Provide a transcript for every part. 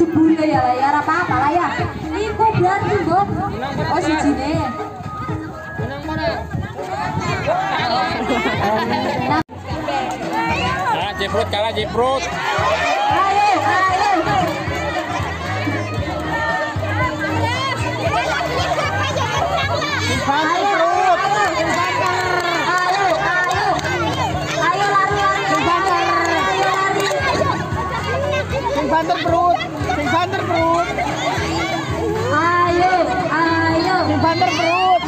jebule ya lah ya, ora apa-apa lah ya. Iku berarti Bob. Oh si Jine. Kalah jeprut, kalah jeprut. Ayo, ayo. Ayo, ayo. Ayo, ayo. Banter perut, perut, Ayo, ayo. sing banter perut.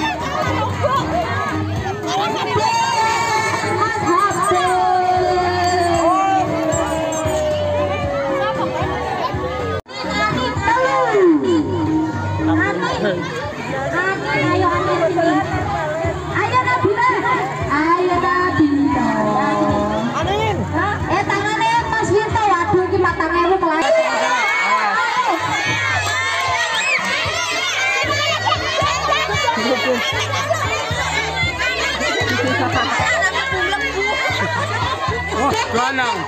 Ayo ayo. Anin. Eh tangannya Mas Wirto, waduh iki matangnya lu Oh, lanang.